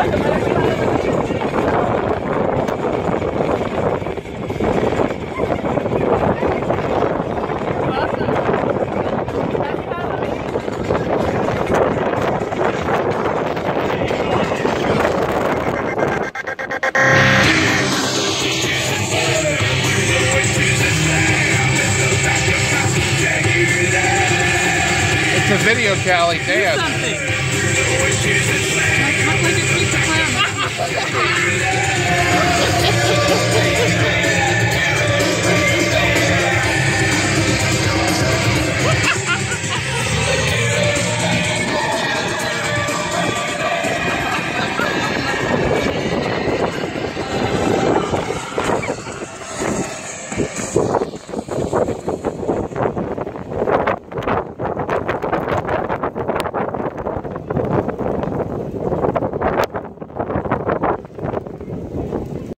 It's a video, Cali. Dance.